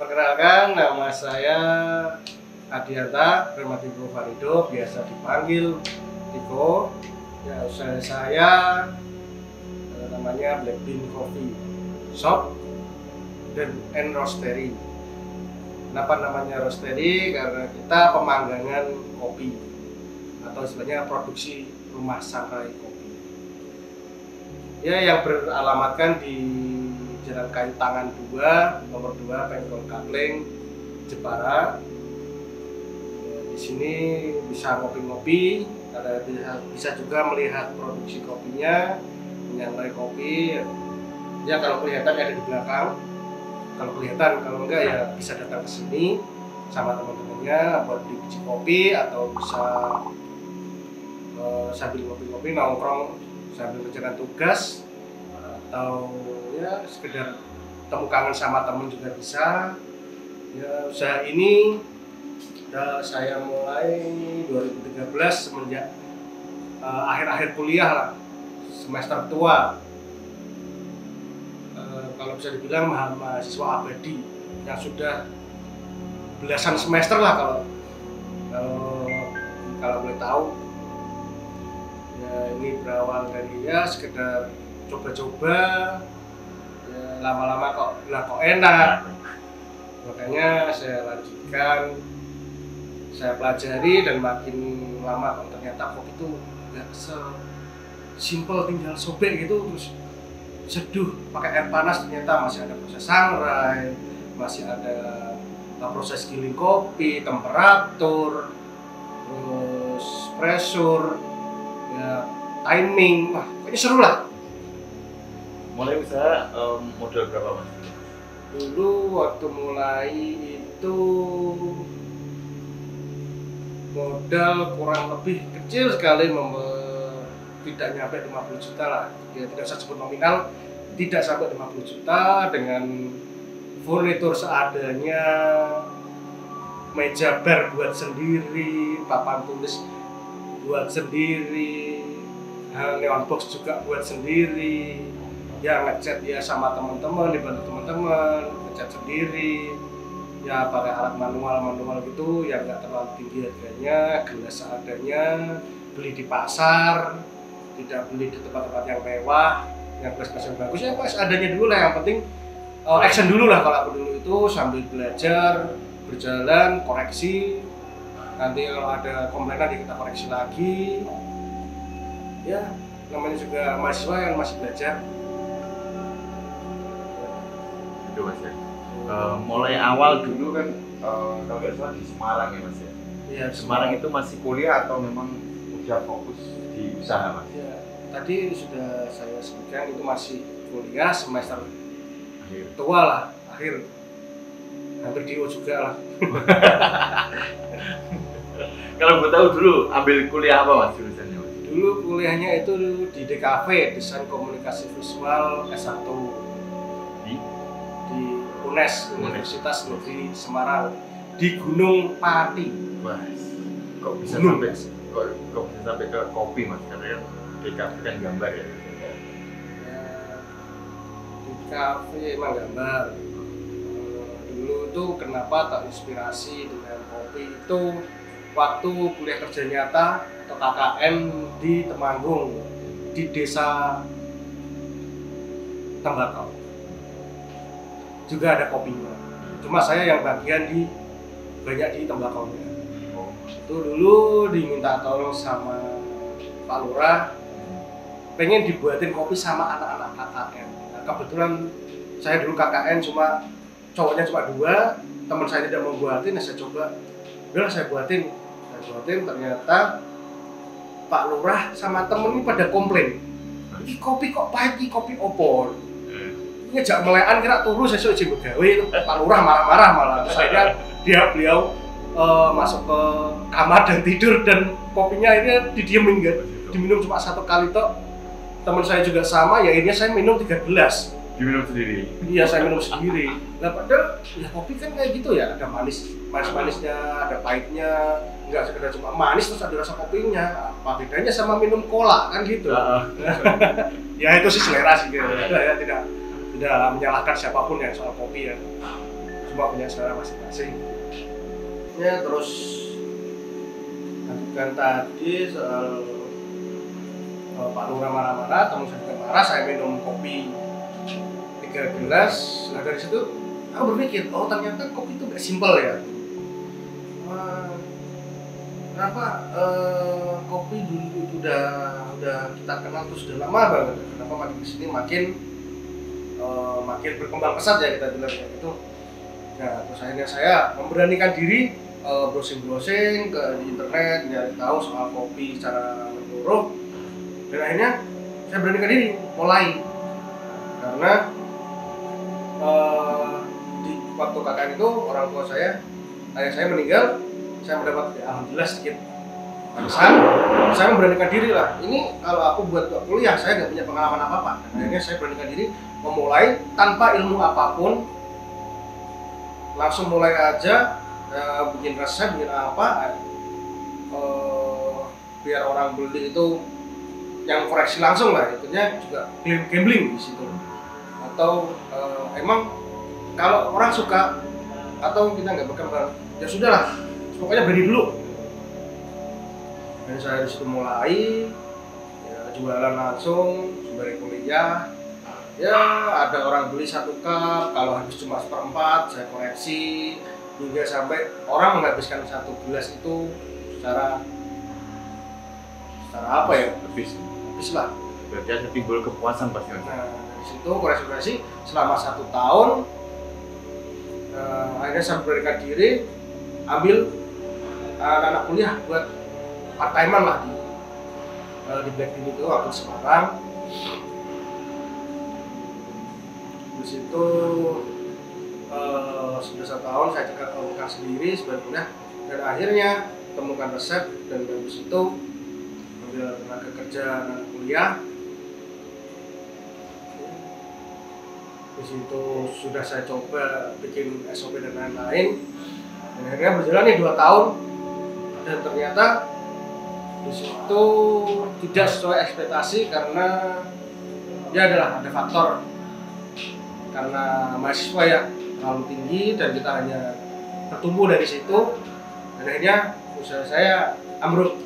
Perkenalkan, nama saya Adianta Primatiko Farido, biasa dipanggil Tiko. Ya, usaha saya eh, namanya Black Bean Coffee Shop dan and Roastery. Kenapa namanya Roastery? Karena kita pemanggangan kopi atau istilahnya produksi rumah sangrai kopi. Ya, yang beralamatkan di Jalan Kayu Tangan 2, nomor 2, Pengkol Kapling, Jepara. Ya, di sini bisa ngopi-ngopi, ada bisa, bisa juga melihat produksi kopinya, menyangrai kopi. Ya kalau kelihatan ada di belakang. Kalau kelihatan, kalau enggak ya bisa datang ke sini sama teman-temannya buat beli biji kopi atau bisa eh, sambil ngopi-ngopi nongkrong sambil kerjakan tugas atau ya sekedar temu kangen sama temen juga bisa. Ya usaha ini udah saya mulai 2013 semenjak eh, akhir-akhir kuliah lah semester tua. Eh, kalau bisa dibilang ma- mahasiswa abadi yang sudah belasan semester lah kalau kalau kalau boleh tahu. Ya ini berawal dari ya sekedar coba-coba. Ya, lama-lama kok. Lah kok enak? Makanya saya lanjutkan. Saya pelajari dan makin lama kok ternyata kopi itu nggak se simple tinggal sobek gitu terus seduh pakai air panas ternyata masih ada proses sangrai masih ada uh, proses giling kopi temperatur terus pressure ya timing. Wah pokoknya seru lah Mulai usaha em, modal berapa mas? dulu waktu mulai itu modal kurang lebih kecil sekali tidak nyampe 50 juta lah ya tidak usah sebut nominal tidak sampai 50 juta dengan furnitur seadanya meja bar buat sendiri papan tulis buat sendiri neon box juga buat sendiri ya ngecat ya sama teman-teman dibantu teman-teman ngecat sendiri. Ya pakai alat manual manual gitu yang nggak terlalu tinggi harganya gelas seadanya beli di pasar tidak beli di tempat-tempat yang mewah yang gelas-gelas yang bagus. Ya pas adanya dulu lah yang penting uh, action dulu lah kalau aku dulu itu sambil belajar berjalan koreksi. Nanti kalau ada komplainan ya kita koreksi lagi. Ya namanya juga mahasiswa yang masih belajar Itu mas ya. Eh, mulai awal dulu kan eh, kalau nggak salah di Semarang ya mas ya. ya Semarang itu masih kuliah atau memang udah fokus di usaha mas? Ya, tadi sudah saya sebutkan itu masih kuliah semester Akhir. tua lah, akhir hampir DO juga lah. Kalau gue tahu dulu ambil kuliah apa mas jurusannya mas? Dulu kuliahnya itu di DKV, Desain Komunikasi Visual S1 Di? di UNES, Universitas Negeri Semarang di Gunung Pati. Mas, kok bisa Gunung. sampai kok, kok bisa sampai ke kopi mas? Karena kan DKV kan gambar ya. Ya, di kafe emang gambar. Eh, Dulu tuh kenapa tak inspirasi dengan kopi itu waktu kuliah kerja nyata atau KKN di Temanggung di desa Tembakau. Juga ada kopinya. Cuma saya yang bagian di banyak di tembakaunya. Oh, Itu dulu diminta tolong sama Pak Lurah pengen dibuatin kopi sama anak-anak KKN. Nah, kebetulan saya dulu KKN cuma cowoknya cuma dua, teman saya tidak mau buatin, ya saya coba. Lah, saya buatin, saya buatin ternyata Pak Lurah sama temen ini pada komplain. Ini kopi kok pahit, kopi opor. Ngejak melekan kira turu sesuk jeng gawe Pak Lurah marah-marah malah. Akhirnya dia beliau eh, masuk ke kamar dan tidur dan kopinya ini didiemin kan diminum cuma satu kali tok. Teman saya juga sama ya akhirnya saya minum tiga gelas. Diminum sendiri. iya saya minum sendiri. Nah padahal ya kopi kan kayak gitu ya. Ada manis manis manisnya ada pahitnya. Nggak sekedar cuma manis terus ada rasa kopinya. Apa bedanya sama minum cola? Kan gitu. Ya itu sih selera sih. Gitu. ya tidak tidak menyalahkan siapa pun ya soal kopi ya. Semua punya selera masing-masing. Ya terus lanjutkan tadi soal uh, Pak Lura marah-marah teman saya juga marah saya minum kopi tiga gelas. Nah dari situ aku berpikir oh ternyata kopi itu gak simpel ya. Wah, kenapa eh, kopi dulu itu udah udah kita kenal terus udah lama banget? Kenapa makin ke sini makin eh, makin berkembang pesat ya kita bilang kayak gitu. Nah terus akhirnya saya memberanikan diri eh, browsing-browsing ke di internet nyari tahu soal kopi secara menyeluruh. Dan akhirnya saya beranikan diri mulai. Karena eh, di waktu KKN itu orang tua saya ayah saya meninggal saya mendapat ya, alhamdulillah sedikit. Arisan saya memberanikan diri lah. Ini kalau aku buat kuliah saya nggak punya pengalaman apa apa dan akhirnya saya beranikan diri memulai tanpa ilmu apa pun. Langsung mulai aja eh, bikin resep bikin apa eh, biar orang beli itu yang koreksi langsung lah itunya juga gam- gambling di situ. Atau eh, emang kalau orang suka atau kita nggak berkembang ya sudahlah pokoknya berani dulu. Dan saya di situ mulai ya, jualan langsung sembari kuliah ya ada orang beli satu cup kalau habis cuma seperempat saya koreksi hingga sampai orang menghabiskan satu gelas itu secara secara apa ya Lebih. habis lah Berarti ada timbul kepuasan pasti. Nah, dari situ koreksi-koreksi selama satu tahun eh, akhirnya saya memberikan diri ambil eh, anak-anak kuliah buat part timean lah di eh, di Black Bean itu waktu Semarang di situ eh, sudah satu tahun saya ke sendiri sebenarnya dan akhirnya temukan resep dan dari situ ambil tenaga kerja anak kuliah. Di situ sudah saya coba bikin SOP dan lain-lain. Dan akhirnya berjalan nih dua tahun. Dan ternyata di situ tidak sesuai ekspektasi karena ya adalah ada faktor karena mahasiswa ya terlalu tinggi dan kita hanya bertumbuh dari situ dan akhirnya usaha saya ambruk.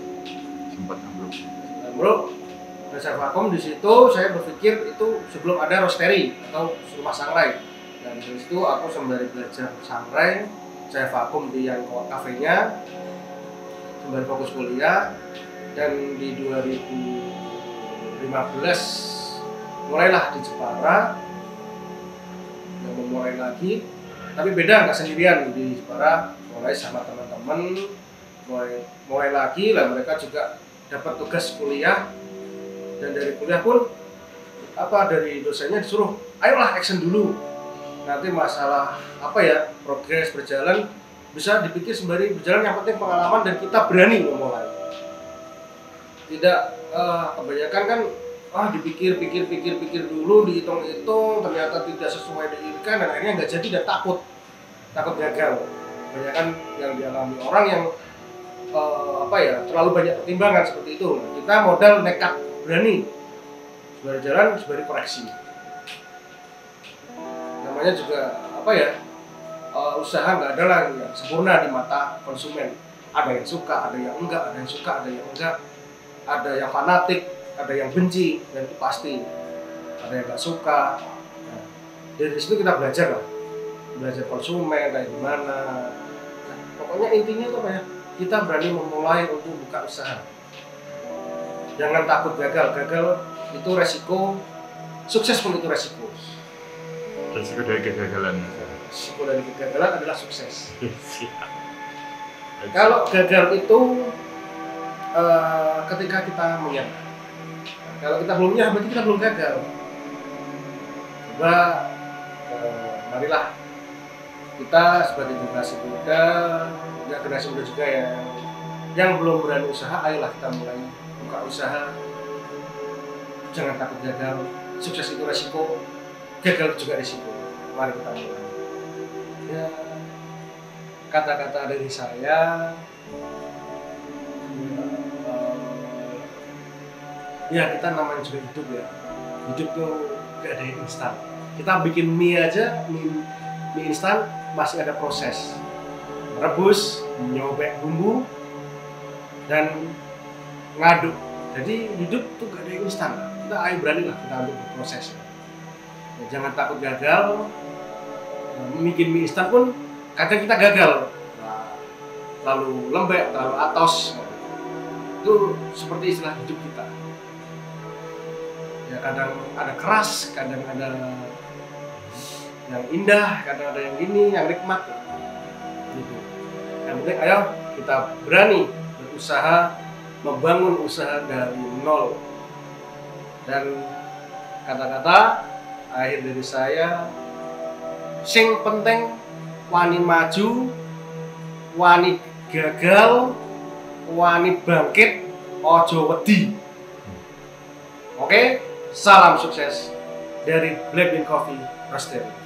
Sempat ambruk. ambruk dan saya vakum di situ saya berpikir itu sebelum ada roastery atau rumah sangrai. Dan dari situ aku sembari belajar sangrai saya vakum di yang kafenya sembari fokus kuliah. Dan di 2015 mulailah di Jepara memulai lagi. Tapi beda nggak sendirian. Di Jepara mulai sama teman-teman mulai mulai lagi lah mereka juga dapat tugas kuliah. Dan dari kuliah pun apa dari dosennya disuruh ayolah action dulu. Nanti masalah apa ya progres berjalan bisa dipikir sembari berjalan. Yang penting pengalaman dan kita berani memulai. Tidak eh, kebanyakan kan ah dipikir pikir pikir pikir dulu dihitung hitung ternyata tidak sesuai diinginkan dan akhirnya nggak jadi dan takut. Takut gagal. Kebanyakan yang dialami orang yang eh, apa ya terlalu banyak pertimbangan seperti itu. Nah, kita modal nekat berani. Sembari jalan sembari koreksi. Namanya juga apa ya eh, usaha nggak ada lah yang sempurna di mata konsumen. Ada yang suka ada yang enggak ada yang suka ada yang enggak. Ada yang fanatik ada yang benci dan itu pasti. Ada yang nggak suka. Nah, dari situ kita belajar lah. Belajar konsumen kayak gimana. Nah, pokoknya intinya tuh apa ya? Kita berani memulai untuk buka usaha. Jangan takut gagal. Gagal itu resiko. Sukses pun itu resiko. Resiko dari kegagalan. resiko dari kegagalan adalah sukses. Siap. kalau gagal itu eh, ketika kita menyerah kalau kita belum menyerah berarti kita belum gagal. Coba eh, marilah kita sebagai generasi muda ya generasi muda juga ya yang belum berani usaha ayolah kita mulai buka usaha. Jangan takut gagal sukses itu resiko gagal juga resiko. Mari kita mulai. Ya kata-kata dari saya ya kita namanya juga hidup ya. Hidup tuh gak ada yang instan. Kita bikin mie aja mie, mie instan masih ada proses. Merebus nyobek bumbu dan ngaduk. Jadi hidup tuh gak ada yang instan. Kita ayo berani lah kita untuk berproses ya, jangan takut gagal. Bikin mie instan pun kadang kita gagal. Nah, terlalu lembek terlalu atos. Itu seperti istilah hidup kita ya kadang ada keras kadang ada yang indah kadang ada yang gini yang nikmat. Gitu. Yang penting ayo kita berani berusaha membangun usaha dari nol. Dan kata-kata akhir dari saya sing penting wani maju wani gagal wani bangkit ojo wedi. Oke salam sukses dari Black Bean Coffee Roastery